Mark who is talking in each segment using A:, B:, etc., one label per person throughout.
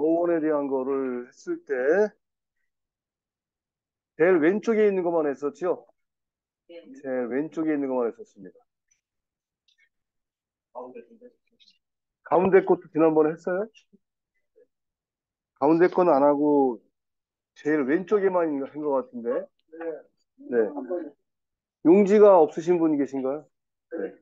A: 어원에 대한 거를 했을 때 제일 왼쪽에 있는 것만 했었죠? 제일 왼쪽에 있는 것만 했었습니다. 가운데 것도 지난번에 했어요? 가운데 거는 안 하고 제일 왼쪽에만 한 것 같은데. 네. 용지가 없으신 분 계신가요? 네. 네.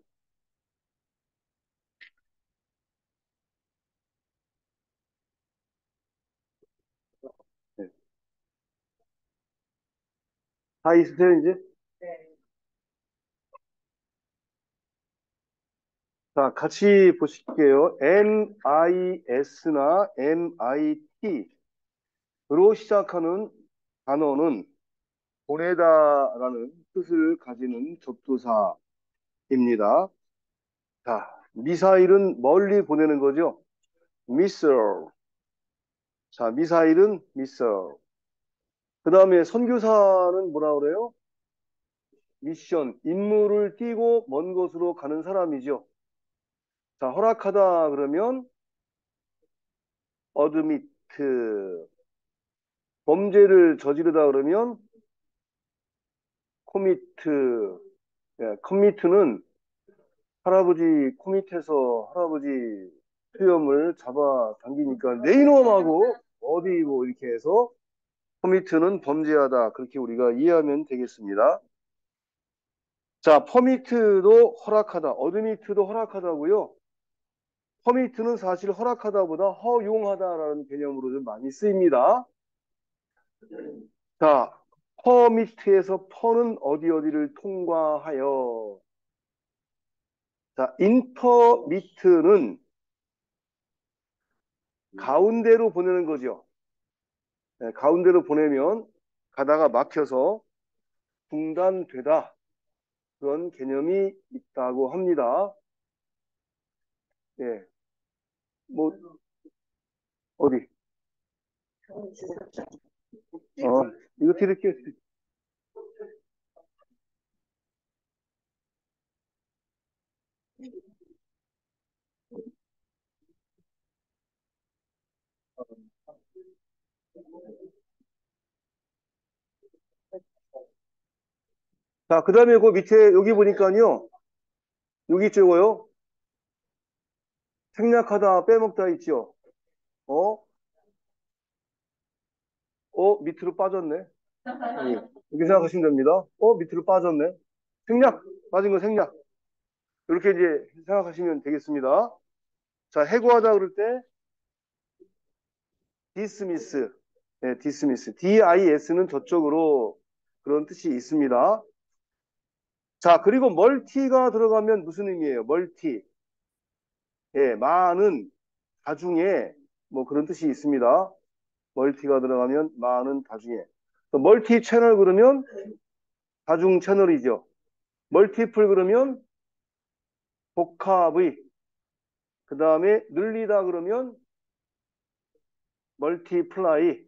A: 다 있으세요, 이제? 자, 같이 보실게요. MIS나 MIT로 시작하는 단어는 보내다라는 뜻을 가지는 접두사입니다. 자, 미사일은 멀리 보내는 거죠. missile. 자, 미사일은 missile. 그 다음에 선교사는 뭐라 그래요? 미션, 임무를 띄고 먼 곳으로 가는 사람이죠. 자, 허락하다 그러면 admit. 범죄를 저지르다 그러면 commit. 예, commit는 할아버지 코밑에서 할아버지 수염을 잡아 당기니까 내 이놈하고 어디 뭐 이렇게 해서 commit는 범죄하다 그렇게 우리가 이해하면 되겠습니다. 자, permit도 허락하다, admit도 허락하다고요. permit는 사실 허락하다보다 허용하다라는 개념으로 좀 많이 쓰입니다. 자, permit에서 per는 어디 어디를 통과하여 자, 인터미트는 가운데로 보내는 거죠. 네, 가운데로 보내면 가다가 막혀서 중단되다. 그런 개념이 있다고 합니다. 예. 뭐, 어디? 어, 이거 드릴게요. 자, 그 다음에 그 밑에 여기 보니까요. 여기 찍어요. 생략하다, 빼먹다 있죠. 어? 어, 밑으로 빠졌네. 아니, 이렇게 생각하시면 됩니다. 어, 밑으로 빠졌네. 생략, 빠진 거 생략. 이렇게 이제 생각하시면 되겠습니다. 자, 해고하다 그럴 때 디스미스, 네, dismiss. DIS는 저쪽으로 그런 뜻이 있습니다. 자, 그리고 multi가 들어가면 무슨 의미예요? multi. 예, 많은, 다중의, 뭐 그런 뜻이 있습니다. multi가 들어가면 많은 다중의. multi channel 그러면 다중 채널이죠. multiple 그러면 복합의. 그 다음에 늘리다 그러면 multiply.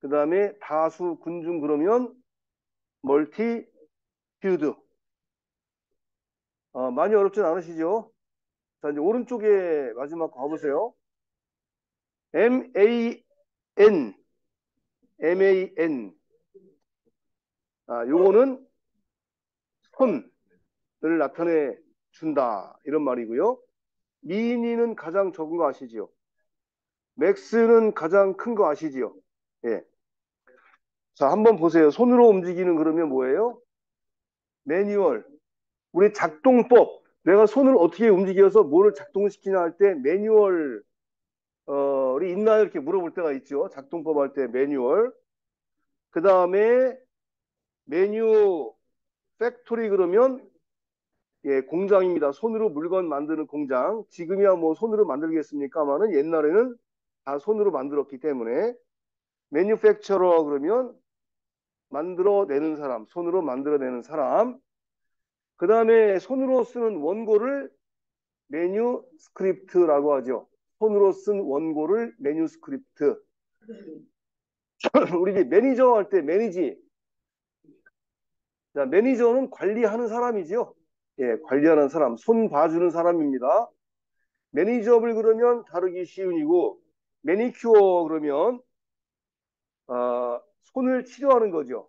A: 그 다음에 다수 군중 그러면 multitude. 어, 많이 어렵진 않으시죠? 자, 이제 오른쪽에 마지막 거 가보세요. M-A-N. M-A-N. 아, 요거는 손을 나타내 준다. 이런 말이고요. 미니는 가장 적은 거 아시지요? 맥스는 가장 큰 거 아시지요? 예. 자, 한번 보세요. 손으로 움직이는 그러면 뭐예요? 매뉴얼. 우리 작동법. 내가 손을 어떻게 움직여서 뭐를 작동시키냐 할 때 매뉴얼 어, 이 있나요? 이렇게 물어볼 때가 있죠. 작동법 할 때 매뉴얼. 그 다음에 manufactory 그러면 예, 공장입니다. 손으로 물건 만드는 공장. 지금이야 뭐 손으로 만들겠습니까만은 옛날에는 다 손으로 만들었기 때문에 manufacturer 그러면 만들어내는 사람, 손으로 만들어내는 사람. 그 다음에 손으로 쓰는 원고를 manuscript라고 하죠. 손으로 쓴 원고를 manuscript. 우리 매니저 할 때 manage. 자, 매니저는 관리하는 사람이죠. 예, 관리하는 사람, 손 봐주는 사람입니다. manageable 그러면 다루기 쉬운이고 매니큐어 그러면 아, 손을 치료하는 거죠.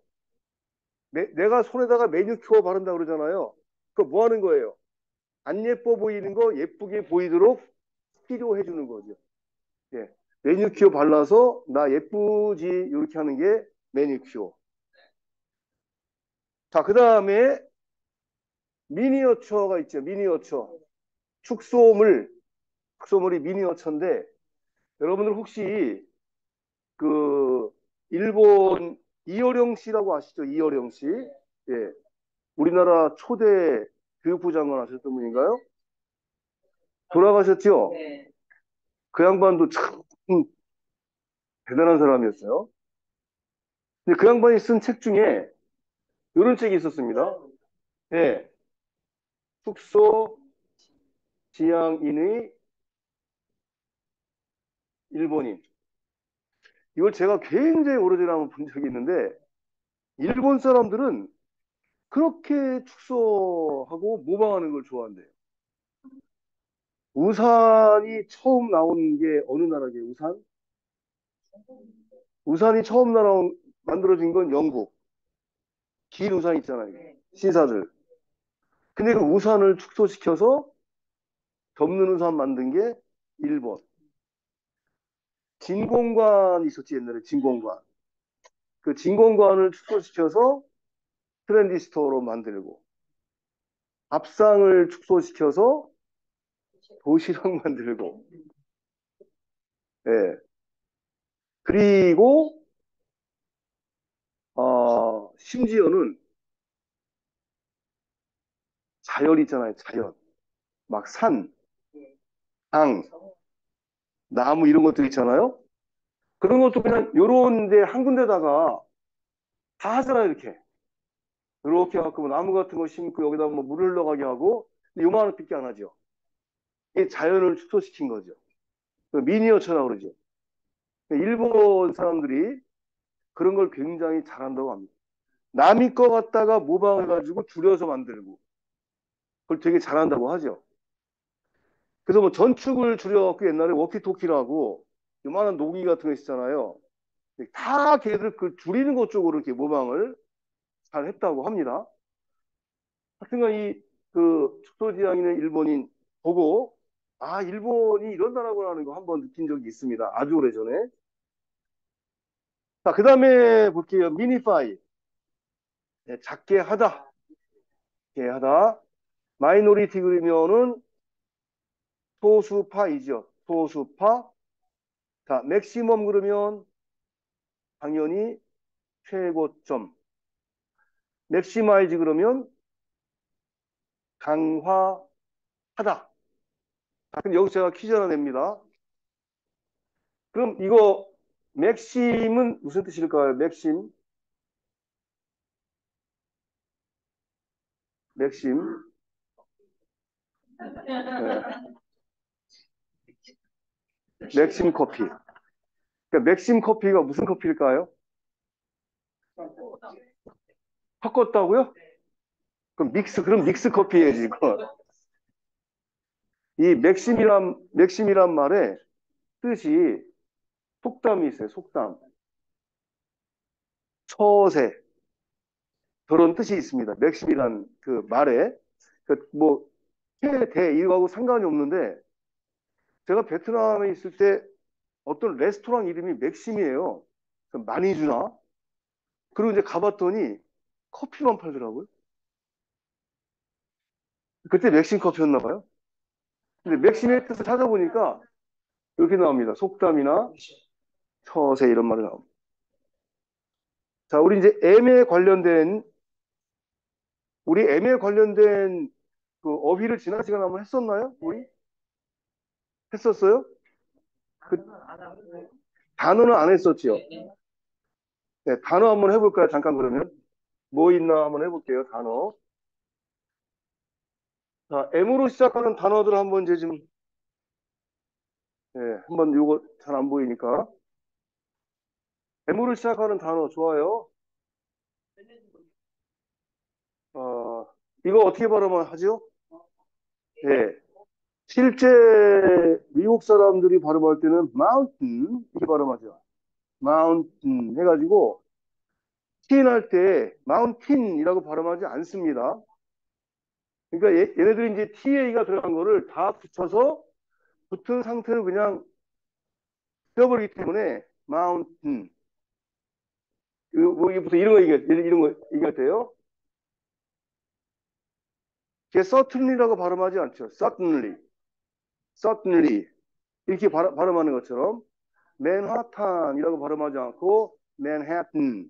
A: 내, 내가 손에다가 매니큐어 바른다 그러잖아요. 그거 뭐 하는 거예요? 안 예뻐 보이는 거 예쁘게 보이도록 치료해 주는 거죠. 예. 매니큐어 발라서 나 예쁘지 이렇게 하는 게 매니큐어. 자, 그 다음에 미니어처가 있죠. 미니어처. 축소물. 축소물이 미니어처인데 여러분들 혹시 그 일본 이어령 씨라고 아시죠? 이어령 씨. 예. 우리나라 초대 교육부 장관 하셨던 분인가요? 돌아가셨죠?
B: 네.
A: 그 양반도 참 대단한 사람이었어요. 근데 그 양반이 쓴 책 중에 이런 책이 있었습니다. 예. 숙소 지향인의 일본인. 이걸 제가 굉장히 오래전에 한번 본 적이 있는데, 일본 사람들은 그렇게 축소하고 모방하는 걸 좋아한대요. 우산이 처음 나온 게 어느 나라게 우산? 우산이 처음 나온 만들어진 건 영국. 긴 우산 있잖아요. 신사들. 근데 그 우산을 축소시켜서 덮는 우산 만든 게 일본. 진공관 있었지 옛날에 진공관. 그 진공관을 축소시켜서 트랜지스터로 만들고 밥상을 축소시켜서 도시락 만들고 예. 그리고 어, 심지어는 자연 있잖아요. 자연. 막 산, 강, 나무 이런 것들 있잖아요. 그런 것도 그냥 요런 데 한 군데다가 다 하잖아요. 이렇게. 이렇게 해갖고 뭐 나무 같은 거 심고 여기다 뭐 물을 흘러가게 하고 요만한 빚게 안 하죠. 이게 자연을 축소시킨 거죠. 그 미니어처라고 그러죠. 일본 사람들이 그런 걸 굉장히 잘한다고 합니다. 남이 거 갖다가 모방해가지고 줄여서 만들고 그걸 되게 잘한다고 하죠. 그래서 뭐 전축을 줄여갖고 옛날에 워키토키라고 요만한 노기 같은 거 있잖아요. 다 걔들 그 줄이는 것 쪽으로 이렇게 모방을 잘 했다고 합니다. 하여튼간 이그 축소지향이는 일본인 보고 아 일본이 이런 나라구나 하는 거 한번 느낀 적이 있습니다. 아주 오래 전에. 자, 그 다음에 볼게요. 미니파이. 네, 작게 하다. 작게 하다. minority 그러면은 소수파이죠. 소수파. 자, maximum 그러면 당연히 최고점. maximize 그러면 강화하다. 자, 그럼 여기서 제가 퀴즈 하나 냅니다. 그럼 이거 맥심은 무슨 뜻일까요? 맥심. 맥심. 네. 맥심 커피. 그러니까 맥심 커피가 무슨 커피일까요? 섞었다고요? 그럼 믹스, 그럼 믹스 커피예요, 지금. 이 맥심이란, 맥심이란 말에 뜻이 속담이 있어요, 속담. 처세. 그런 뜻이 있습니다. 맥심이란 그 말에. 그 뭐, 최, 대, 이거하고 상관이 없는데, 제가 베트남에 있을 때 어떤 레스토랑 이름이 맥심이에요. 많이 주나? 그리고 이제 가봤더니 커피만 팔더라고요. 그때 맥심 커피였나 봐요. 근데 맥심의 뜻을 찾아보니까 이렇게 나옵니다. 속담이나 처세 이런 말이 나옵니다. 자, 우리 이제 M에 관련된 우리 M에 관련된 그 어휘를 지난 시간에 한번 했었나요? 우리? 했었어요? 그 단어는 안 했었지요. 네, 단어 한번 해볼까요? 잠깐 그러면. 뭐 있나 한번 해볼게요. 단어. 자, M으로 시작하는 단어들 한번 이제 좀, 네, 한번 요거 잘 안 보이니까. M으로 시작하는 단어 좋아요. 어, 이거 어떻게 발음을 하죠? 예. 실제 미국 사람들이 발음할 때는 mountain 이렇게 발음하죠. mountain 해가지고 틴할때 mountain이라고 발음하지 않습니다. 그러니까 얘, 얘네들이 이제 TA가 들어간 거를 다 붙여서 붙은 상태로 그냥 떼어버리기 때문에 mountain 뭐 이게 무슨 이런 거 얘기 이런 거 얘기할 때요. 걔 certainly라고 발음하지 않죠. certainly, certainly 이렇게 발, 발음하는 것처럼 맨하탄이라고 발음하지 않고 맨해튼,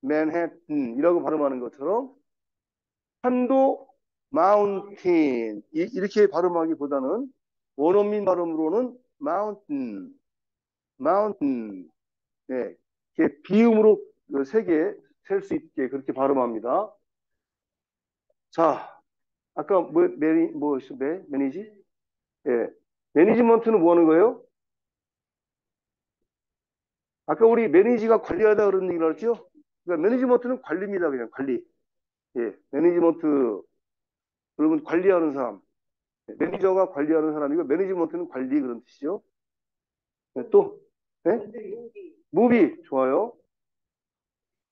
A: 맨해튼이라고 발음하는 것처럼 한도 마운틴 이렇게 발음하기보다는 원어민 발음으로는 마운틴, 마운틴 네, 비음으로 그 세개 셀 수 있게 그렇게 발음합니다. 자, 아까 뭐 매니 뭐 매, manage? 예. management는 뭐 하는 거예요? 아까 우리 manage가 관리하다 그런 얘기를 했죠? 그러니까 management는 관리입니다. 그냥 관리. 예. management 그러면 관리하는 사람. 예, 매니저가 관리하는 사람이고 management는 관리 그런 뜻이죠. 네, 또 네? movie 좋아요.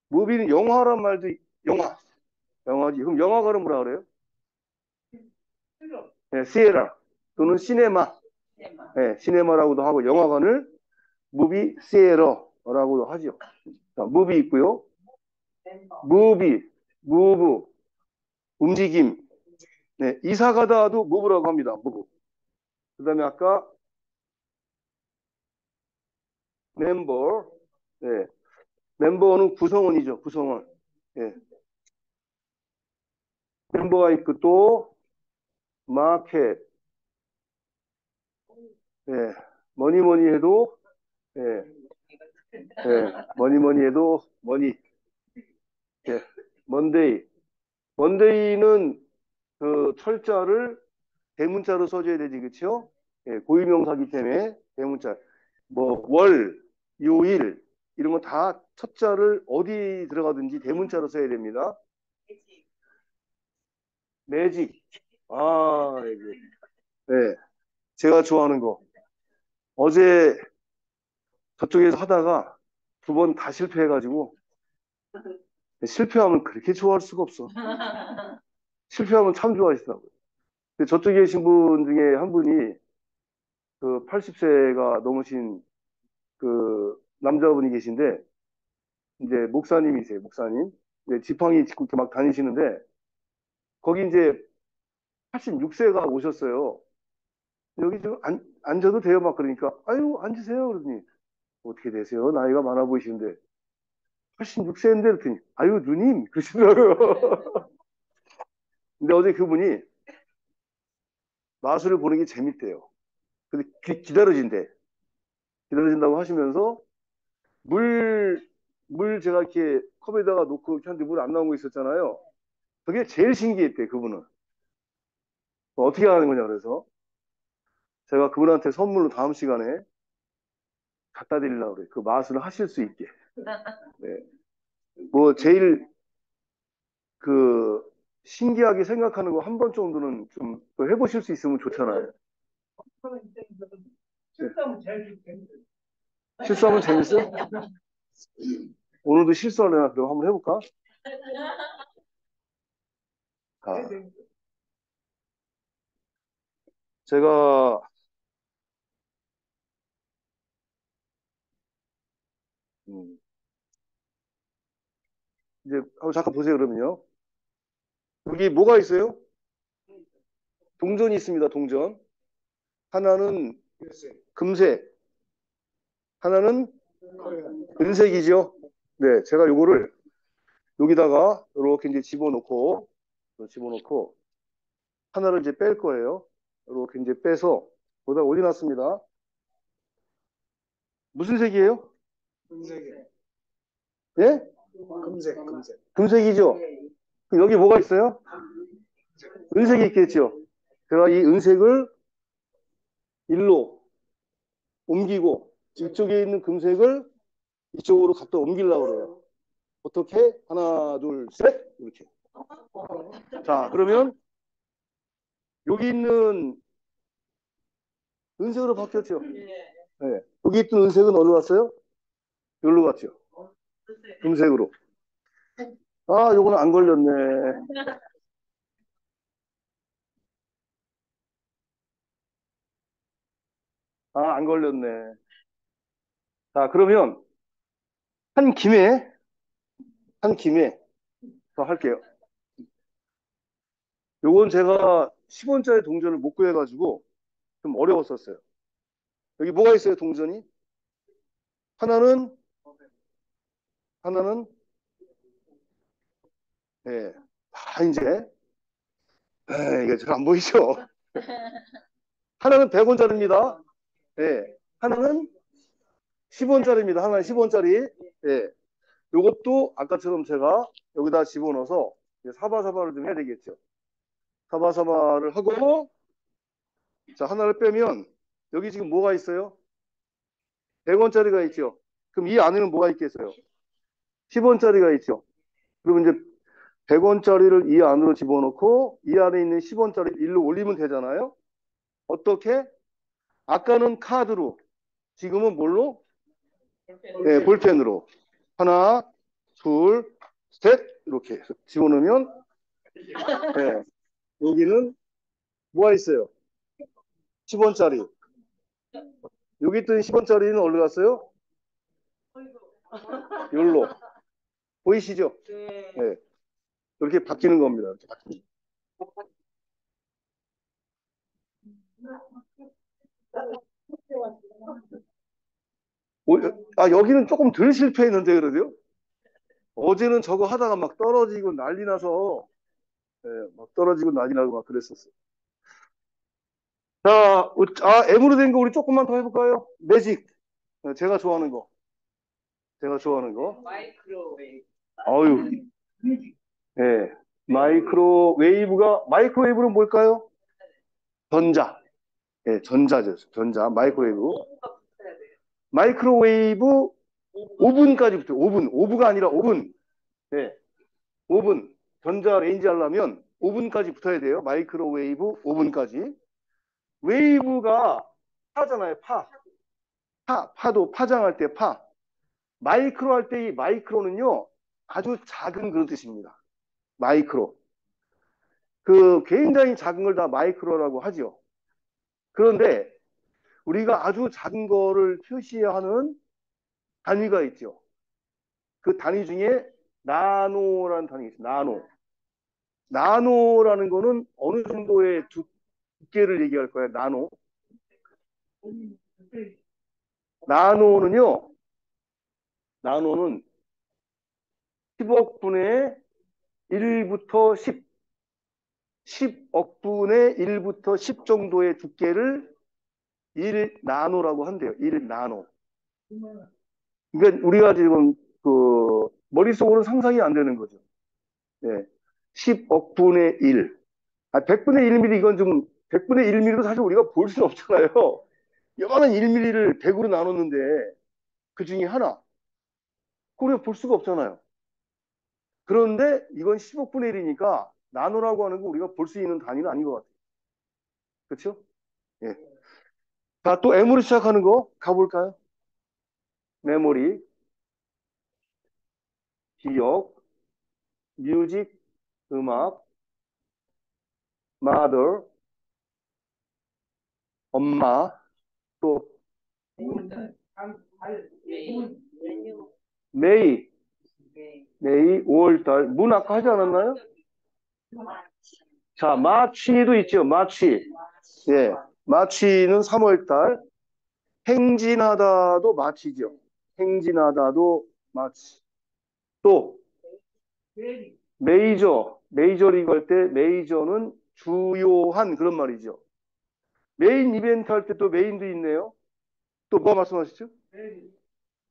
A: movie는 영화란 말도 영화. 영화지. 그럼 영화관은 뭐라 그래요? 네, theater 또는 cinema. 네, cinema라고도 하고 영화관을 movie theater라고도 하죠. 자, movie 있고요. movie, move, 움직임. 네, 이사 가다도 move라고 합니다. move. 그 다음에 아까 멤버, 네, 멤버는 구성원이죠. 구성원. 예. 멤버가 있고 또 마켓. 예. 뭐니 뭐니 해도 예. 예. 뭐니 뭐니 해도 뭐니. 예. 먼데이. 먼데이는 그 철자를 대문자로 써줘야 되지, 그렇죠? 예. 고유명사기 때문에 대문자. 뭐 월, 요일 이런 거 다 첫자를 어디 들어가든지 대문자로 써야 됩니다. 매직. 아, 이게. 네. 제가 좋아하는 거. 어제 저쪽에서 하다가 두 번 다 실패해가지고 실패하면 그렇게 좋아할 수가 없어. 실패하면 참 좋아하시더라고요. 근데 저쪽에 계신 분 중에 한 분이 그 80세가 넘으신 그 남자분이 계신데 이제 목사님이세요, 목사님. 이제 지팡이 짚고 이렇게 막 다니시는데 거기 이제 86세가 오셨어요. 여기 좀 앉, 앉아도 돼요? 막 그러니까 아유 앉으세요 그러더니 어떻게 되세요? 나이가 많아 보이시는데 86세인데 그랬더니 아유 누님 그러시더라고요. 근데 어제 그분이 마술을 보는 게 재밌대요. 근데 기다려진대. 기다려진다고 하시면서 물, 물 제가 이렇게 컵에다가 놓고 이렇게 하는데 물 안 나온 거 있었잖아요. 그게 제일 신기했대, 그분은. 어떻게 하는 거냐, 그래서. 제가 그분한테 선물로 다음 시간에 갖다 드리려고 그래요. 그 마술을 하실 수 있게. 네. 뭐, 제일 그 신기하게 생각하는 거 한 번 정도는 좀 해보실 수 있으면 좋잖아요. 실수하면 제일 재밌어요. 실수하면 재밌어? 오늘도 실수하려나? 그럼 한번 해볼까? 자, 제가 음, 이제 한번 잠깐 보세요 그러면요. 여기 뭐가 있어요? 동전이 있습니다. 동전. 하나는 금색, 하나는 은색이죠. 네, 제가 요거를 여기다가 이렇게 이제 집어넣고 집어넣고 하나를 이제 뺄 거예요. 이렇게 이제 빼서 보다 올려놨습니다. 무슨 색이에요?
B: 금색이요.
A: 예?
B: 금색, 금색.
A: 금색이죠. 그럼 여기 뭐가 있어요? 은색이 있겠죠. 제가 이 은색을 일로 옮기고 이쪽에 있는 금색을 이쪽으로 갖다 옮기려고 그래요. 어떻게? 하나, 둘, 셋. 이렇게. 자, 그러면 여기 있는 은색으로 바뀌었죠. 네. 여기 있던 은색은 어디로 갔어요? 여기로 갔죠. 금색으로. 아, 요거는 안 걸렸네. 아, 안 걸렸네. 자, 그러면 한 김에 한 김에 더 할게요. 요건 제가 10원짜리 동전을 못 구해가지고 좀 어려웠었어요. 여기 뭐가 있어요, 동전이? 하나는 하나는 예. 아, 이제 에, 이게 잘안 보이죠? 하나는 100원짜리입니다. 예. 하나는 10원짜리입니다. 하나는 10원짜리. 예. 요것도 아까처럼 제가 여기다 집어넣어서 사바사바를 좀 해야 되겠죠. 사바사바를 하고 자 하나를 빼면 여기 지금 뭐가 있어요? 100원짜리가 있죠. 그럼 이 안에는 뭐가 있겠어요? 10원짜리가 있죠. 그러면 이제 100원짜리를 이 안으로 집어넣고 이 안에 있는 10원짜리 일로 올리면 되잖아요. 어떻게? 아까는 카드로 지금은 뭘로? 네, 볼펜으로 하나, 둘, 셋 이렇게 집어넣으면 네, 여기는 뭐가 있어요? 10원짜리 여기 있던 10원짜리는 어디로 갔어요? 여기로 보이시죠? 네. 이렇게 바뀌는 겁니다. 이렇게 바뀌는. 오, 아, 여기는 조금 덜 실패했는데, 그러세요? 어제는 저거 하다가 막 떨어지고 난리 나서, 예, 막 떨어지고 난리 나고 막 그랬었어요. 자, 아, M으로 된 거 우리 조금만 더 해볼까요? 매직. 예, 제가 좋아하는 거. 제가 좋아하는 거.
C: microwave.
A: 아유. 예. microwave가, microwave는 뭘까요? 전자. 예, 전자죠. 전자. 마이크로웨이브. 마이크로웨이브 5분까지 붙어요. 5분. 5분가 아니라 5분. 예. 5분. 전자 레인지 하려면 oven까지 붙어야 돼요. microwave oven까지. wave가 파잖아요. 파. 파. 파도 파장할 때 파. 마이크로 할 때 이 micro는요. 아주 작은 그런 뜻입니다. 마이크로. 그 굉장히 작은 걸 다 마이크로라고 하죠. 그런데 우리가 아주 작은 거를 표시하는 단위가 있죠. 그 단위 중에 나노라는 단위가 있어요. 나노. 나노라는 거는 어느 정도의 두께를 얘기할 거예요. 나노. 나노는요. 나노는 10억 분의 1부터 10, 10억 분의 1부터 10 정도의 두께를 1 나노라고 한대요. 1 나노. 그러니까 우리가 지금 그 머릿속으로 상상이 안 되는 거죠. 예. 10억 분의 1. 아, 100분의 1mm 이건 좀 100분의 1mm도 사실 우리가 볼 수는 없잖아요. 요만한 1mm를 100으로 나눴는데 그 중에 하나. 그걸 볼 수가 없잖아요. 그런데 이건 10억분의 1이니까 나노라고 하는 거 우리가 볼 수 있는 단위는 아닌 것 같아요. 그렇죠? 예. 자, 또 M으로 시작하는 거 가볼까요? 메모리, 기억, 뮤직, 음악, mother, 엄마, 또 메이, 메이 5월달 문 아까 하지 않았나요? 자 마취도 있죠 마취. 예 마취는 3월달. 행진하다도 마취죠. 행진하다도 마취. 또 메이저 메이저리그 할 때 major는 주요한 그런 말이죠. 메인 이벤트 할 때 또 main도 있네요. 또 뭐 말씀하시죠?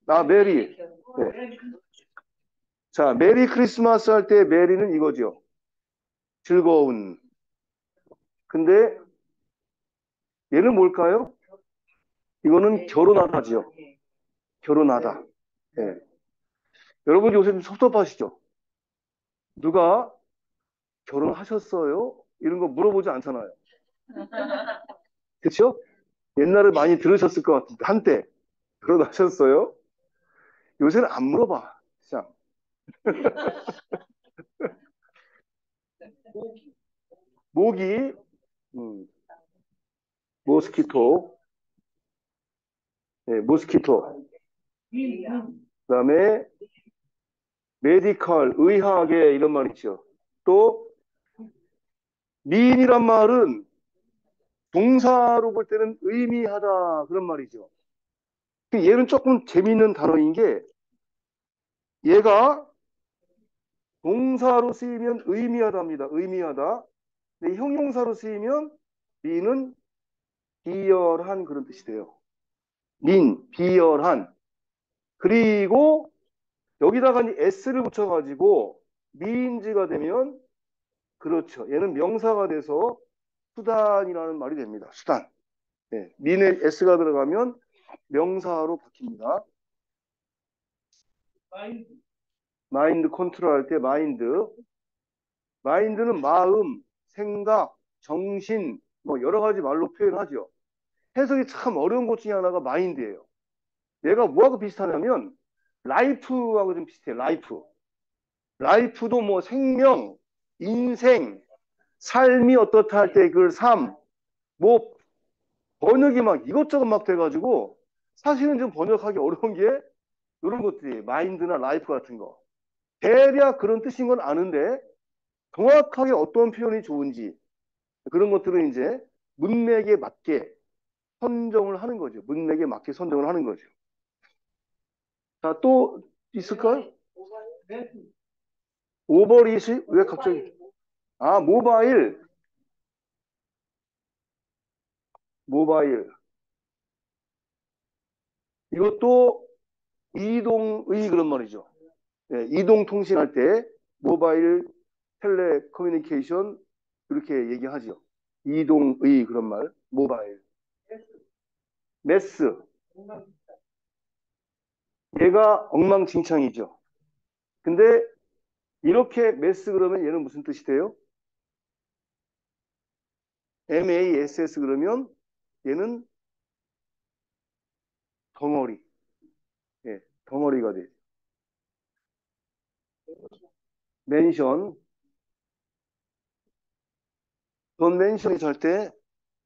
A: 아 merry. 네. 자, Merry Christmas 할 때 merry는 이거죠. 즐거운. 근데 얘는 뭘까요? 이거는 결혼하다지요. 결혼하다. 예. 여러분 요새 좀 섭섭하시죠? 누가 결혼하셨어요? 이런 거 물어보지 않잖아요. 그렇죠? 옛날에 많이 들으셨을 것 같은데, 한때. 결혼하셨어요? 요새는 안 물어봐. 모기, 음, 모스키토, 네, 모스키토. 그 다음에 메디컬, 의학에 이런 말 있죠. 또 미인이란 말은 동사로 볼 때는 의미하다 그런 말이죠. 얘는 조금 재미있는 단어인 게 얘가 동사로 쓰이면 의미하다입니다. 의미하다. 근데 형용사로 쓰이면 mean은 비열한 그런 뜻이 돼요. mean, 비열한. 그리고 여기다가 s를 붙여가지고 means가 되면 그렇죠. 얘는 명사가 돼서 수단이라는 말이 됩니다. 수단. 네, 민에 s가 들어가면 명사로 바뀝니다. 마인드 컨트롤 할 때 마인드. mind는 마음, 생각, 정신, 뭐 여러 가지 말로 표현하죠. 해석이 참 어려운 것 중에 하나가 mind예요. 얘가 뭐하고 비슷하냐면 life하고 좀 비슷해요. life. life도 뭐 생명, 인생, 삶이 어떻다 할 때그 삶, 뭐 번역이 막 이것저것 막 돼가지고 사실은 좀 번역하기 어려운 게 이런 것들이 mind나 life 같은 거. 대략 그런 뜻인 건 아는데 정확하게 어떤 표현이 좋은지 그런 것들은 이제 문맥에 맞게 선정을 하는 거죠. 문맥에 맞게 선정을 하는 거죠. 자, 또 있을까요? 오버릿이 왜 갑자기? 아, 모바일. 모바일. 이것도 이동의 그런 말이죠. 네, 이동 통신할 때 모바일 텔레커뮤니케이션 이렇게 얘기하죠. 이동의 그런 말, 모바일. 메스. 얘가 엉망진창이죠. 근데 이렇게 메스 그러면 얘는 무슨 뜻이 돼요? MASS 그러면 얘는 덩어리. 예, 덩어리가 돼. mention. Don't mention it 할 때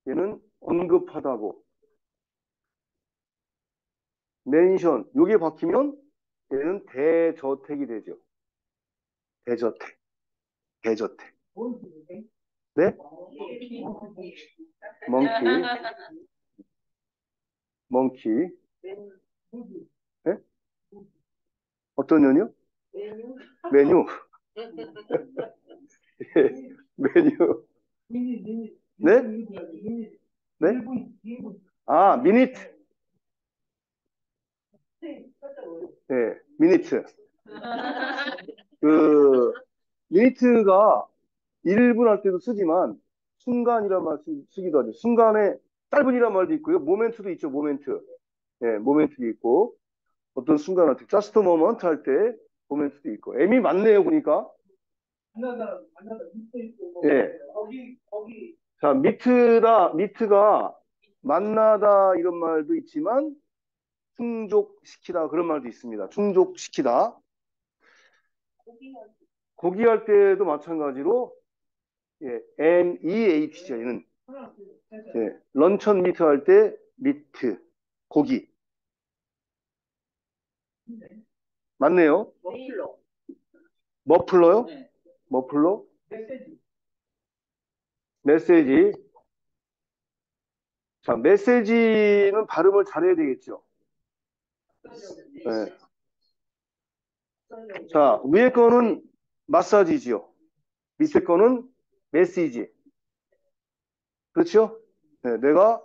A: 얘는 언급하다고. mention. 요게 바뀌면 얘는 대저택이 되죠. 대저택. 대저택. 네? 멍키. 멍키. 네? 어떤 년이요? 메뉴. 예, 메뉴. 네? 네? 아, 미니트. 네, 미니트. 그, 미니트가 1분 할 때도 쓰지만, 순간이란 말 쓰, 쓰기도 하죠. 순간에 짧은이란 말도 있고요. 모멘트도 있죠, 모멘트. 예, 모멘트도 있고, 어떤 순간 할 때, just a moment 할 때, 모멘트도 있고. M이 맞네요, 보니까. 예. 자, 미트다, 미트가 만나다 이런 말도 있지만, 충족시키다 그런 말도 있습니다. 충족시키다. 고기 할 때도 마찬가지로 예, MEAT죠. 얘는 예, luncheon meat 할 때 meat 고기 맞네요.
C: 머플러.
A: 머플러요?
C: 네.
A: 머플러?
C: 메시지.
A: 메시지. 자, 메시지는 발음을 잘해야 되겠죠. 네. 자, 위에 거는 마사지지요. 밑에 거는 메시지. 그렇죠? 네, 내가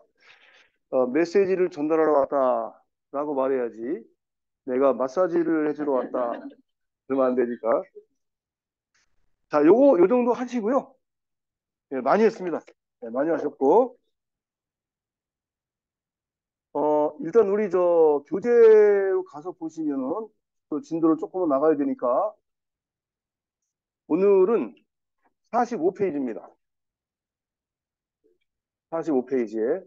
A: 어, 메시지를 전달하러 왔다라고 말해야지. 내가 마사지를 해주러 왔다. 그러면 안 되니까. 자, 요거 요 정도 하시고요. 네, 많이 했습니다. 네, 많이 하셨고. 어, 일단 우리 저 교재로 가서 보시면은 또 진도를 조금은 나가야 되니까 오늘은 45페이지입니다. 45페이지에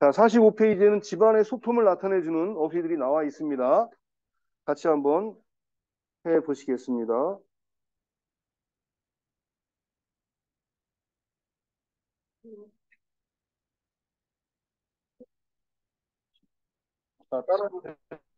A: 자, 45페이지에는 집안의 소품을 나타내주는 어휘들이 나와 있습니다. 같이 한번 해 보시겠습니다. 자, 따라해보세요.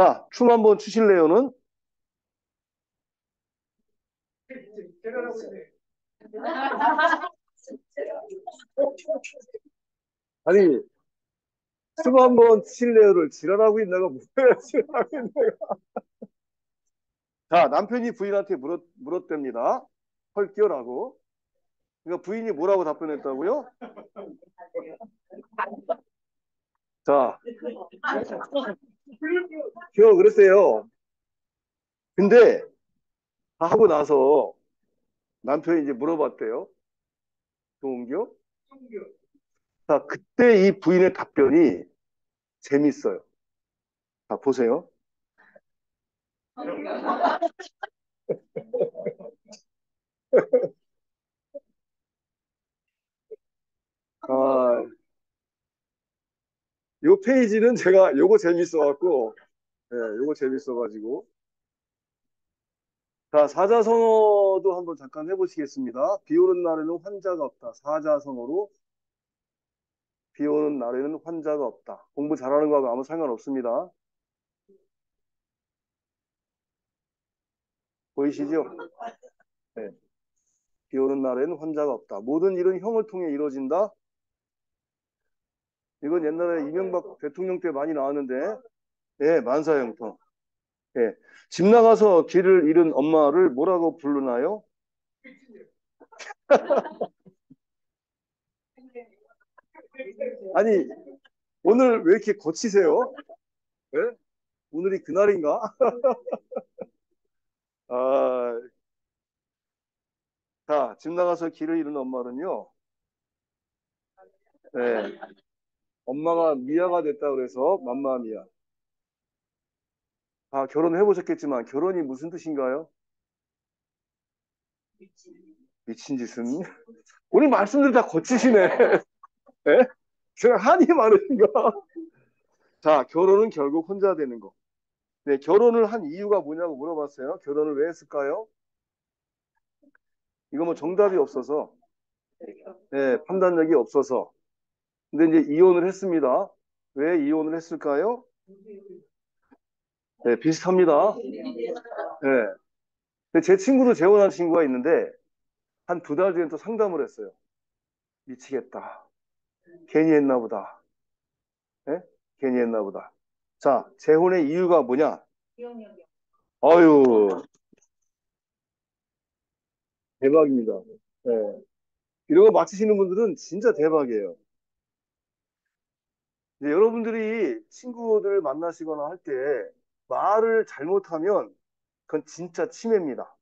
A: 자, 춤 한번 추실래요는? 아니, 춤 한번 추실래요를 지랄하고 있나가 뭐야, 지랄하고 있나가. 자, 남편이 부인한테 물었, 물었답니다. 헐끼어라고. 그러니까 부인이 뭐라고 답변했다고요? 자, 겨 그랬어요. 근데 다 하고 나서 남편이 이제 물어봤대요. 좋은겨? 자, 그때 이 부인의 답변이 재밌어요. 자, 보세요. 아, 요 페이지는 제가 요거 재밌어갖고, 예, 요거 재밌어가지고. 자, 사자성어도 한번 잠깐 해보시겠습니다. 비 오는 날에는 환자가 없다. 사자성어로 비 오는 날에는 환자가 없다. 공부 잘하는 거하고 아무 상관없습니다. 보이시죠? 네. 비 오는 날에는 환자가 없다. 모든 일은 형을 통해 이루어진다. 이건 옛날에 이명박 대통령 때 많이 나왔는데, 예, 만사형통. 예, 집 나가서 길을 잃은 엄마를 뭐라고 부르나요? 아니, 오늘 왜 이렇게 거치세요? 예? 오늘이 그날인가? 아, 자, 집 나가서 길을 잃은 엄마는요, 네, 엄마가 미아가 됐다 그래서 맘마미아. 아, 결혼해 보셨겠지만 결혼이 무슨 뜻인가요? 미친 짓은 우리 말씀들 다 거치시네. 예? 제가 한이 많으신가? 자, 결혼은 결국 혼자 되는 거. 네, 결혼을 한 이유가 뭐냐고 물어봤어요. 결혼을 왜 했을까요? 이거 뭐 정답이 없어서, 네, 판단력이 없어서. 근데 이제 이혼을 했습니다. 왜 이혼을 했을까요? 네, 비슷합니다. 네. 제 친구도 재혼한 친구가 있는데 한 두 달 뒤에 또 상담을 했어요. 미치겠다. 괜히 했나 보다. 네? 괜히 했나 보다. 자, 재혼의 이유가 뭐냐? 아유, 대박입니다. 네. 거 맞히시는 분들은 진짜 대박이에요. 이제 여러분들이 친구들 만나시거나 할 때 말을 잘못하면 그건 진짜 침해입니다.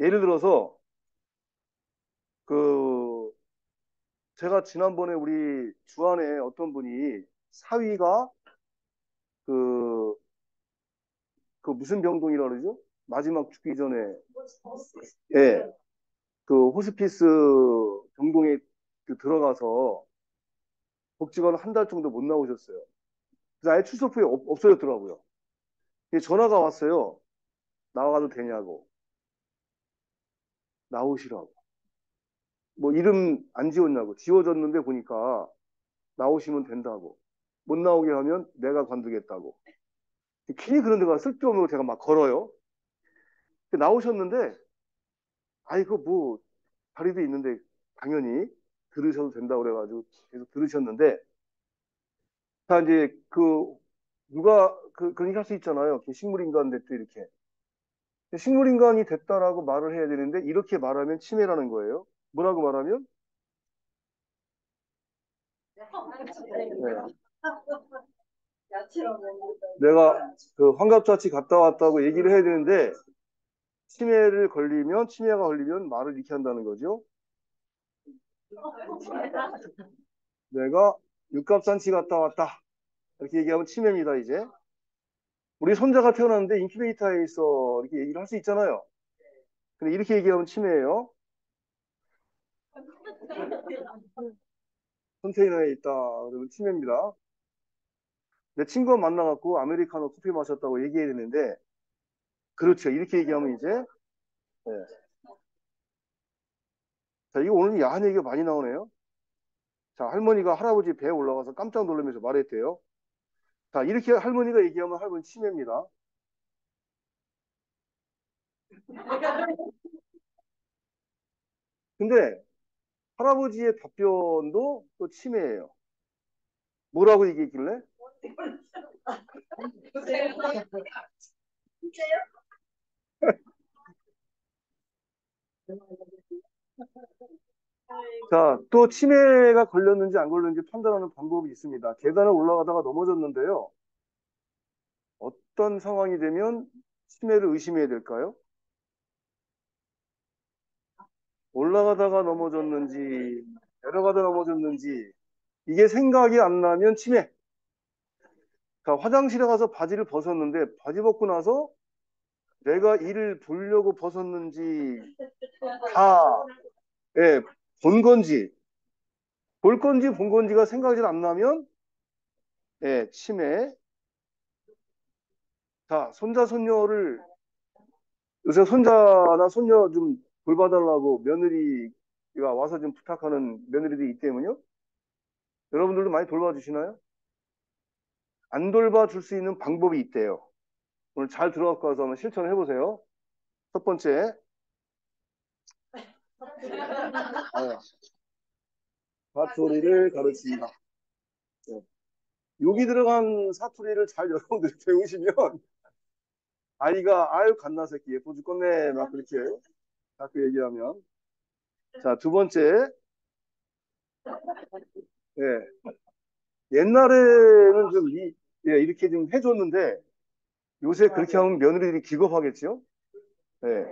A: 예를 들어서 그 제가 지난번에 우리 주안에 어떤 분이 사위가 그, 그 무슨 병동이라 그러죠? 마지막 죽기 전에 예, 그 호스피스 병동에 그 들어가서 복지관 한 달 정도 못 나오셨어요. 그래서 아예 출석 후에 없, 없어졌더라고요. 근데 전화가 왔어요. 나와도 되냐고. 나오시라고. 뭐 이름 안 지웠냐고. 지워졌는데 보니까 나오시면 된다고. 못 나오게 하면 내가 관두겠다고. 괜히 그런 데가 쓸데없는 거 제가 막 걸어요. 나오셨는데, 아이, 그 뭐, 다리도 있는데, 당연히 들으셔도 된다고 그래가지고 계속 들으셨는데, 자, 이제 그, 누가, 그, 그런 얘기 할수 있잖아요. 식물 인간 됐다, 이렇게. 식물 인간이 됐다라고 말을 해야 되는데, 이렇게 말하면 침해라는 거예요. 뭐라고 말하면? 네. 내가 그 환갑잔치 갔다 왔다고 얘기를 해야 되는데 치매를 걸리면 치매가 걸리면 말을 이렇게 한다는 거죠. 내가 육갑잔치 갔다 왔다 이렇게 얘기하면 치매입니다 이제. 우리 손자가 태어났는데 인큐베이터에 있어 이렇게 얘기를 할 수 있잖아요. 근데 이렇게 얘기하면 치매예요. 컨테이너에 있다 그러면 치매입니다. 내 친구가 만나갖고 아메리카노 커피 마셨다고 얘기해야 되는데 그렇죠. 이렇게 얘기하면 이제 네. 자 이거 오늘 야한 얘기가 많이 나오네요. 자 할머니가 할아버지 배에 올라가서 깜짝 놀라면서 말했대요. 자 이렇게 할머니가 얘기하면 할머니 치매입니다. 근데 할아버지의 답변도 또 치매예요. 뭐라고 얘기했길래? 자, 또 치매가 걸렸는지 안 걸렸는지 판단하는 방법이 있습니다. 계단을 올라가다가 넘어졌는데요. 어떤 상황이 되면 치매를 의심해야 될까요? 올라가다가 넘어졌는지, 내려가다 넘어졌는지, 이게 생각이 안 나면 치매. 자, 화장실에 가서 바지를 벗었는데, 바지 벗고 나서 내가 이를 보려고 벗었는지, 다, 예, 본 건지, 볼 건지 본 건지가 생각이 안 나면, 예, 치매. 자, 손자, 손녀를, 요새 손자나 손녀 좀 돌봐달라고 며느리가 와서 좀 부탁하는 며느리들이 있다면요. 여러분들도 많이 돌봐주시나요? 안 돌봐줄 수 있는 방법이 있대요. 오늘 잘 들어갖고 와서 한번 실천을 해보세요. 첫 번째. 네. 사투리를 가르친다. 네. 여기 들어간 사투리를 잘 여러분들이 배우시면 아이가 아유 갓나 새끼 예뻐 죽겠네 막 그렇게 자꾸 얘기하면. 자, 두 번째. 예. 옛날에는 좀 이, 예, 이렇게 좀 해줬는데 요새 그렇게 하면 며느리들이 기겁하겠죠? 예.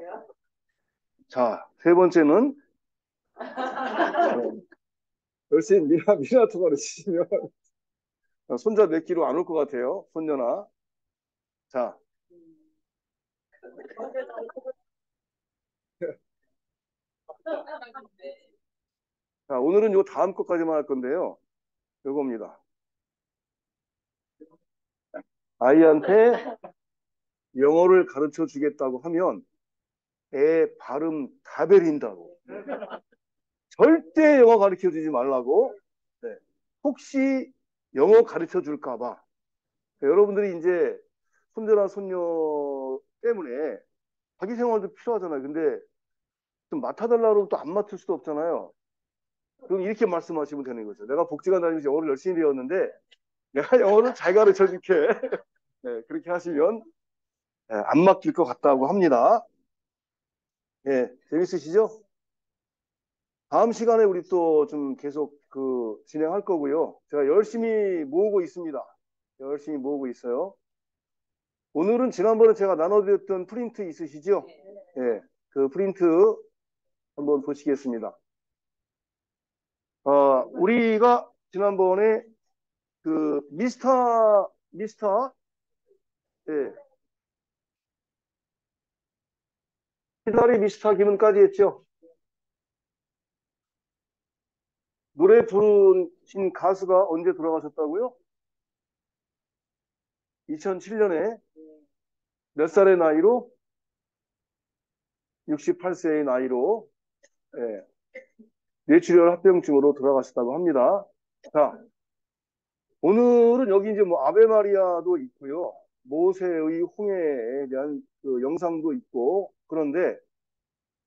A: 자, 세 번째는 어, 열심히 미나, 미나토 가르치시면 손자 몇 킬로 안 올 것 같아요. 손녀나. 자, 자, 오늘은 요 다음 것까지만 할 건데요. 요겁니다. 아이한테 영어를 가르쳐 주겠다고 하면 애 발음 다 베린다고. 절대 영어 가르쳐 주지 말라고. 네. 혹시 영어 가르쳐 줄까 봐. 여러분들이 이제 손자나 손녀 때문에 자기 생활도 필요하잖아요. 근데 좀 맡아달라고 또 안 맡을 수도 없잖아요. 그럼 이렇게 말씀하시면 되는 거죠. 내가 복지관 다니면서 영어를 열심히 배웠는데 내가 영어를 잘 가르쳐 줄게. 네, 그렇게 하시면 네, 안 맡길 것 같다고 합니다. 예, 재밌으시죠? 다음 시간에 우리 또 좀 계속 그 진행할 거고요. 제가 열심히 모으고 있습니다. 열심히 모으고 있어요. 오늘은 지난번에 제가 나눠드렸던 프린트 있으시죠? 예, 그 프린트 한번 보시겠습니다. 어, 우리가 지난번에 그 미스터 미스터 예. 히라리 미스터 기문까지 했죠. 노래 부르신 가수가 언제 돌아가셨다고요? 2007년에 몇 살의 나이로? 68세의 나이로 예. 뇌출혈 합병증으로 돌아가셨다고 합니다. 자, 오늘은 여기 이제 뭐 아베 마리아도 있고요. 모세의 홍해에 대한 그 영상도 있고 그런데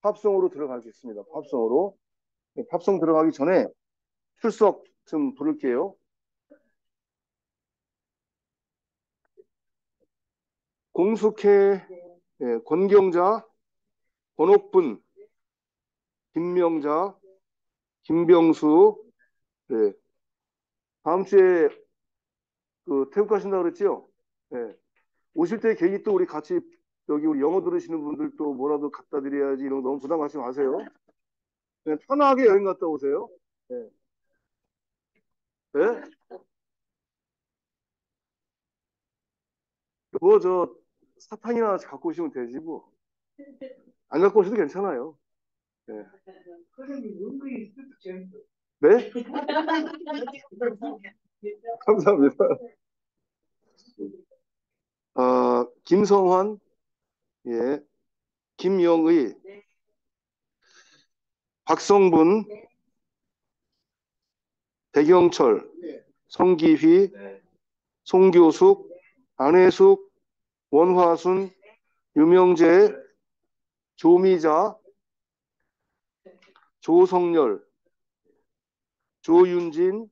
A: 팝송으로 들어가겠습니다. 팝송으로. 네, 팝송 들어가기 전에 출석 좀 부를게요. 공숙회, 예, 권경자, 권옥분, 김명자, 김병수, 네. 다음 주에 그 태국 가신다 그랬지요? 네. 오실 때 계획이 또 우리 같이 여기 우리 영어 들으시는 분들 또 뭐라도 갖다 드려야지 이런 거 너무 부담 갖지 마세요. 그냥 편하게 여행 갔다 오세요. 네. 네? 뭐 저 사탕이나 갖고 오시면 되지 뭐. 안 갖고 오셔도 괜찮아요. 네. 네? 감사합니다. 아, 김성환, 예, 김영의, 박성분, 백영철, 성기휘, 송교숙, 안혜숙, 원화순, 유명재, 조미자, 조성열, 조윤진,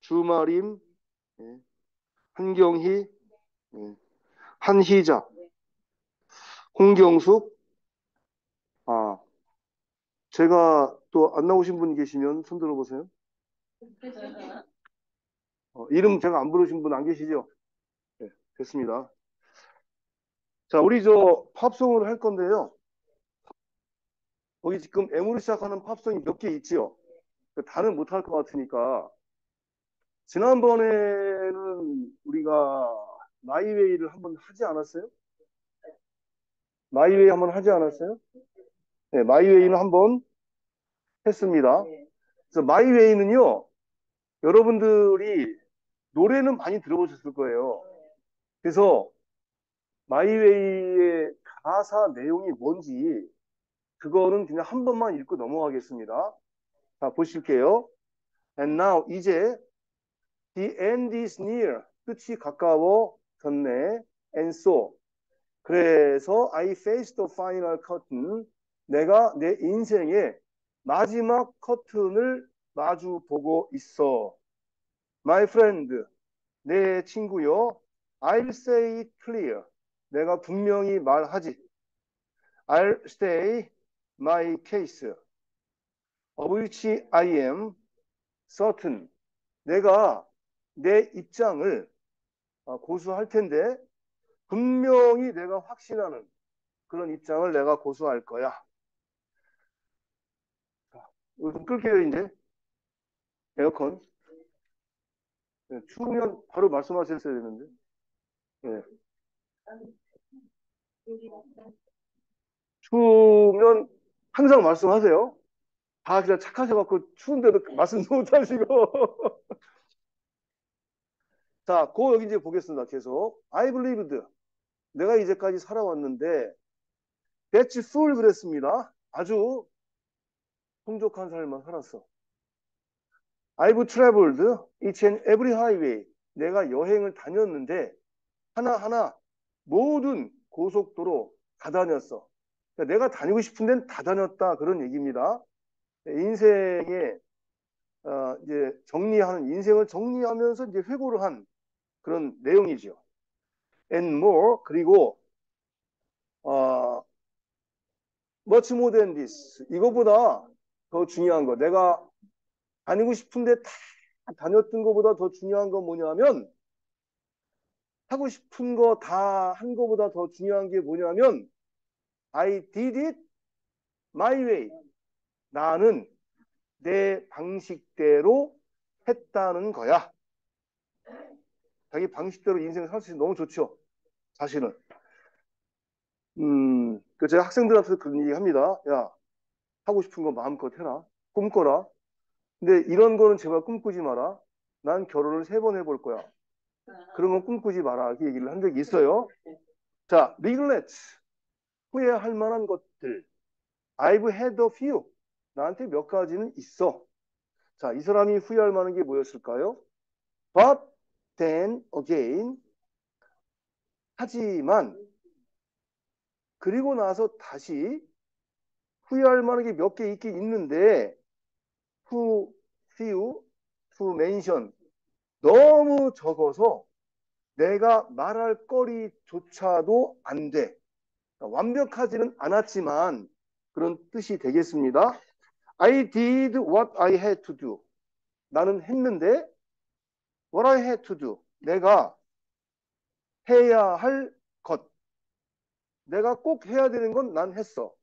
A: 주마림, 예, 한경희, 예, 한희자, 홍경숙, 아, 제가 또 안 나오신 분 계시면 손 들어보세요. 어, 이름 제가 안 부르신 분 안 계시죠? 네, 됐습니다. 자, 우리 저 팝송을 할 건데요. 거기 지금 M으로 시작하는 팝송이 몇 개 있지요? 다는 못할 것 같으니까 지난번에는 우리가 마이웨이를 한번 하지 않았어요? My Way 한번 하지 않았어요? 네, My Way는 한번 했습니다. 그래서 My Way는요, 여러분들이 노래는 많이 들어보셨을 거예요. 그래서 My Way의 가사 내용이 뭔지 그거는 그냥 한 번만 읽고 넘어가겠습니다. 자, 보실게요. And now, 이제 the end is near. 끝이 가까워졌네. And so. 그래서 I face the final curtain. 내가 내 인생의 마지막 커튼을 마주 보고 있어. My friend, 내 친구요. I'll say it clear. 내가 분명히 말하지. I'll stay my case of which I am certain. 내가 내 입장을 어, 고수할 텐데 분명히 내가 확신하는 그런 입장을 내가 고수할 거야. 좀 끌게요, 이제. 에어컨. 네, 추우면 바로 말씀하셨어야 되는데. 네. 추우면 항상 말씀하세요. 다 그냥 착하셔갖고 추운데도 말씀 못하시고. 자, 그 여기 이제 보겠습니다. 계속. I believed. 내가 이제까지 살아왔는데, that's full 그랬습니다. 아주 풍족한 삶을 살았어. I've traveled each and every highway. 내가 여행을 다녔는데, 하나하나 모든 고속도로 다 다녔어. 그러니까 내가 다니고 싶은 데는 다 다녔다. 그런 얘기입니다. 인생에 어, 이제 정리하는 인생을 정리하면서 이제 회고를 한 그런 내용이죠. And more 그리고 어, much more than this 이거보다 더 중요한 거 내가 다니고 싶은데 다 다녔던 것보다 더 중요한 건 뭐냐면 하고 싶은 거 다 한 거보다 더 중요한 게 뭐냐면 I did it my way. 나는 내 방식대로 했다는 거야. 자기 방식대로 인생 살수 있으면 너무 좋죠. 사실은. 음, 그 제가 학생들한테 그런 얘기 합니다. 야, 하고 싶은 거 마음껏 해라. 꿈꿔라. 근데 이런 거는 제발 꿈꾸지 마라. 난 결혼을 세 번 해볼 거야. 건 꿈꾸지 마라. 그 얘기를 한 적이 있어요. 자, regret. 후회할 만한 것들. I've had a few. 나한테 몇 가지는 있어. 자, 이 사람이 후회할 만한 게 뭐였을까요? But then again. 하지만 그리고 나서 다시 후회할 만한 게 몇 개 있긴 있는데 too few to mention 너무 적어서 내가 말할 거리조차도 안 돼. 완벽하지는 않았지만 그런 뜻이 되겠습니다. I did what I had to do. 나는 했는데 what I had to do. 내가 해야 할 것. 내가 꼭 해야 되는 건 난 했어.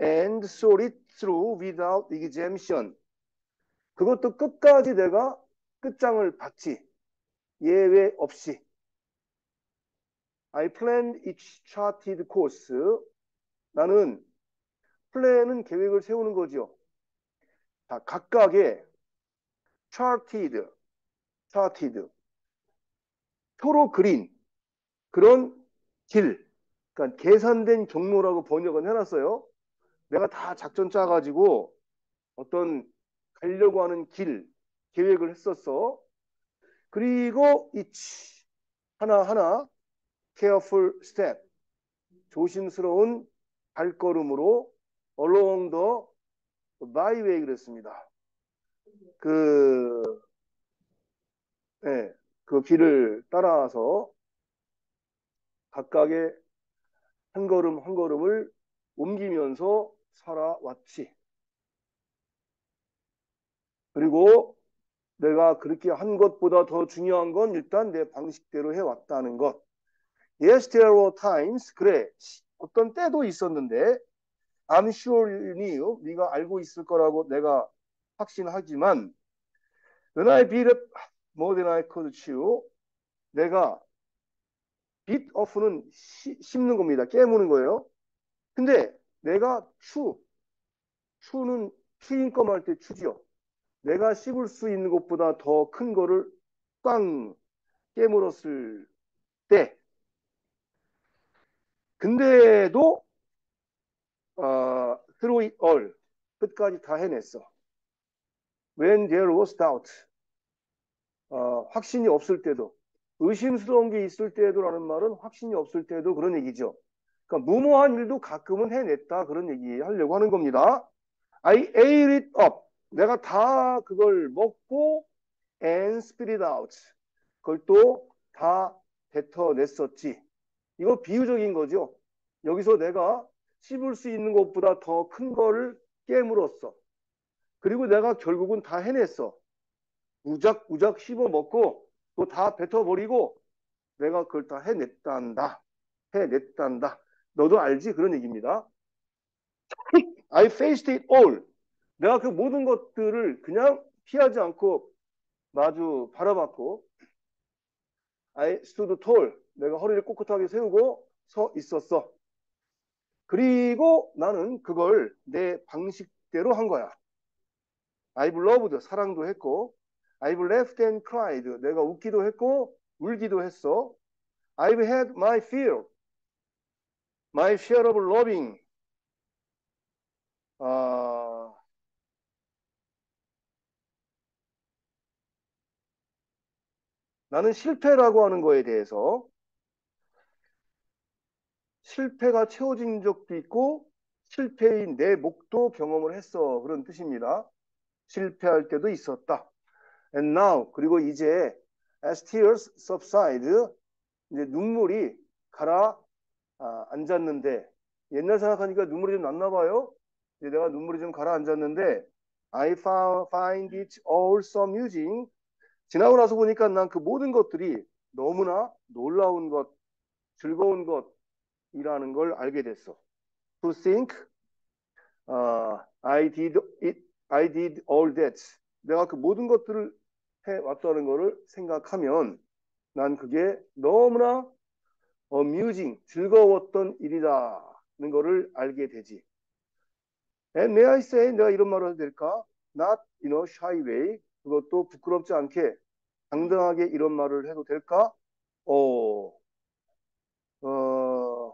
A: And saw it through without exemption. 그것도 끝까지 내가 끝장을 봤지. 예외 없이. I planned each charted course. 나는 플랜은 계획을 세우는 거죠. 자, 각각의 charted, charted, 표로 그린 그런 길, 그러니까 계산된 경로라고 번역은 해놨어요. 내가 다 작전 짜가지고 어떤 가려고 하는 길 계획을 했었어. 그리고 each 하나하나 careful step 조심스러운 발걸음으로 along the byway 그랬습니다. 그, 네, 그 길을 따라서 각각의 한 걸음 한 걸음을 옮기면서 살아왔지. 그리고 내가 그렇게 한 것보다 더 중요한 건 일단 내 방식대로 해왔다는 것. Yes, there were times. 그래, 어떤 때도 있었는데 I'm sure you knew. 네가 알고 있을 거라고 내가 확신하지만 When I beat up I could chew. 내가 off는 시, 씹는 겁니다. 깨무는 거예요. 근데 내가 추, 추는 추인껌 할때 추지요. 내가 씹을 수 있는 것보다 더 큰 거를 꽝 깨물었을 때 근데도 어, through it all 끝까지 다 해냈어. When there was doubt 어, 확신이 없을 때도 의심스러운 게 있을 때도라는 말은 확신이 없을 때도 그런 얘기죠. 그러니까 무모한 일도 가끔은 해냈다 그런 얘기 하려고 하는 겁니다. I ate it up. 내가 다 그걸 먹고 and spit it out. 그걸 또 다 뱉어냈었지. 이거 비유적인 거죠. 여기서 내가 씹을 수 있는 것보다 더 큰 거를 깨물었어. 그리고 내가 결국은 다 해냈어. 우작우작 씹어 먹고 또 다 뱉어버리고 내가 그걸 다 해냈단다. 해냈단다. 너도 알지? 그런 얘기입니다. I faced it all. 내가 그 모든 것들을 그냥 피하지 않고 마주 바라봤고 I stood tall. 내가 허리를 꼿꼿하게 세우고 서 있었어. 그리고 나는 그걸 내 방식대로 한 거야. I've loved. 사랑도 했고 I've laughed and cried. 내가 웃기도 했고 울기도 했어. I've had my fear. My share of loving. 아, 나는 실패라고 하는 거에 대해서 실패가 채워진 적도 있고 실패인 내 목도 경험을 했어. 그런 뜻입니다. 실패할 때도 있었다. And now 그리고 이제 as tears subside 이제 눈물이 가라 아, 앉았는데 옛날 생각하니까 눈물이 좀 났나 봐요. 이제 내가 눈물이 좀 가라앉았는데 I find it all so amusing. 지나고 나서 보니까 난 그 모든 것들이 너무나 놀라운 것, 즐거운 것이라는 걸 알게 됐어. To think, uh, I did it, I did all that. 내가 그 모든 것들을 해왔다는 것을 생각하면 난 그게 너무나 amusing, 즐거웠던 일이다는 것을 알게 되지. And may I say, 내가 이런 말을 해도 될까? Not in a shy way. 그것도 부끄럽지 않게 당당하게 이런 말을 해도 될까? 어, 어,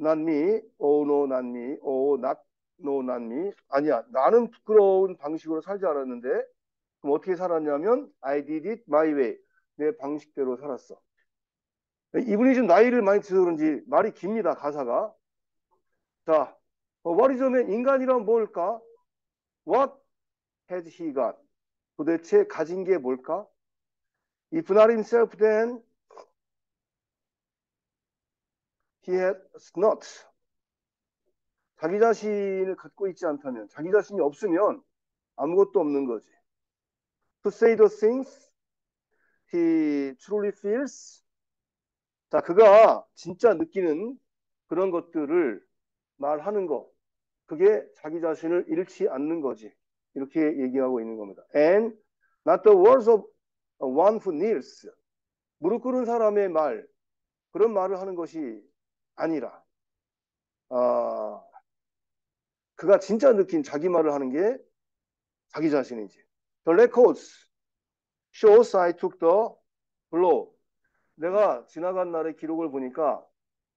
A: not me, oh no, not me, oh not, no, not me. 아니야, 나는 부끄러운 방식으로 살지 않았는데, 그럼 어떻게 살았냐면, I did it my way. 내 방식대로 살았어. 이분이 좀 나이를 많이 드셔서 그런지 말이 깁니다, 가사가. 자, 어, 머리점에 인간이란 뭘까? What had he got? 도대체 가진 게 뭘까? If not himself, then he had not. 자기 자신을 갖고 있지 않다면, 자기 자신이 없으면 아무것도 없는 거지. To say the things he truly feels. 자, 그가 진짜 느끼는 그런 것들을 말하는 거. 그게 자기 자신을 잃지 않는 거지. 이렇게 얘기하고 있는 겁니다. And not the words of one who kneels. 무릎 꿇은 사람의 말, 그런 말을 하는 것이 아니라, 아, 그가 진짜 느낀 자기 말을 하는 게 자기 자신이지. The records shows I took the blow. 내가 지나간 날의 기록을 보니까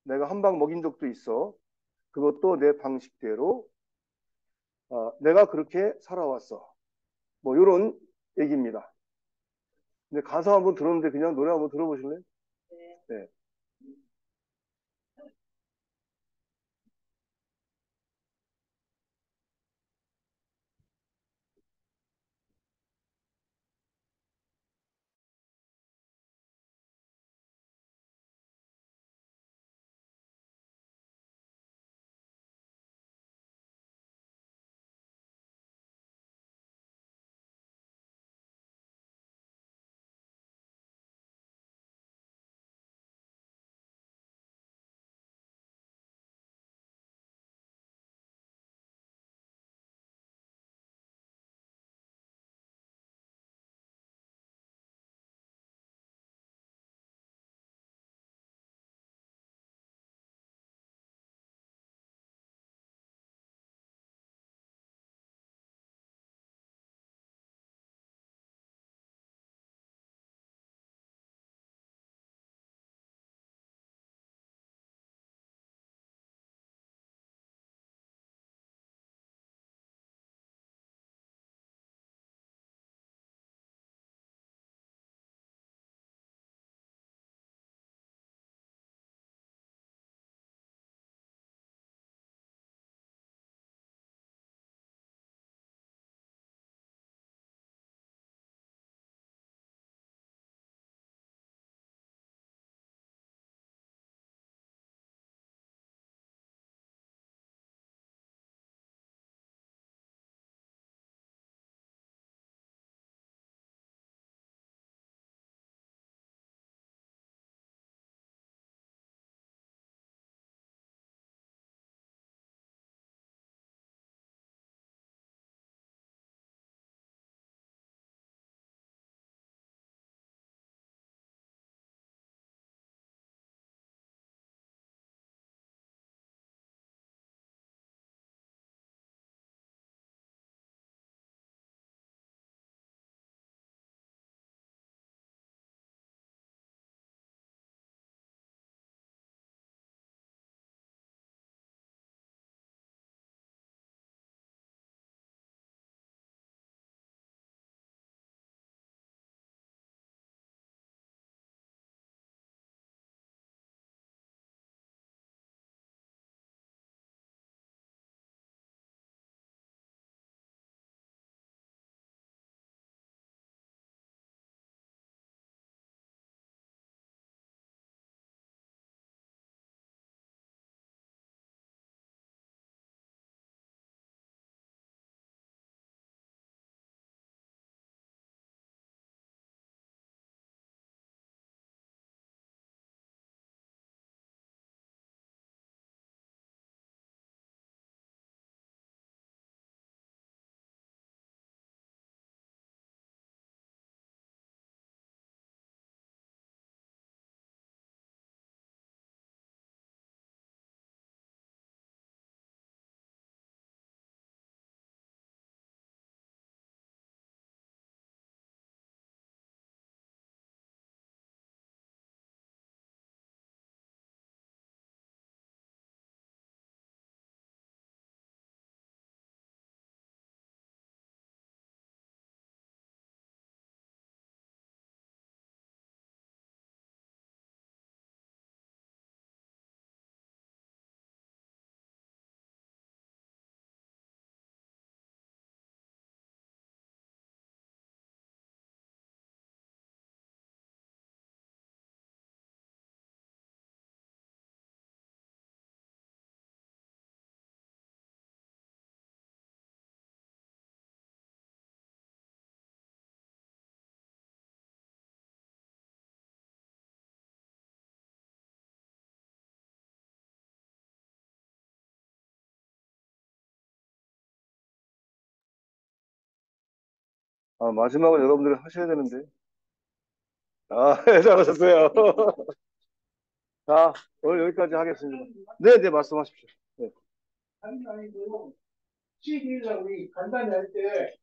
A: 내가 한 방 먹인 적도 있어. 그것도 내 방식대로 어, 내가 그렇게 살아왔어. 뭐 이런 얘기입니다. 근데 가사 한번 들었는데 그냥 노래 한번 들어보실래요? 네. 아, 마지막은 여러분들이 하셔야 되는데. 아, 잘하셨어요. 자, 오늘 여기까지 하겠습니다. 네, 네, 말씀하십시오.
B: 아니 아니 그 12일 날 우리 간단히 할 때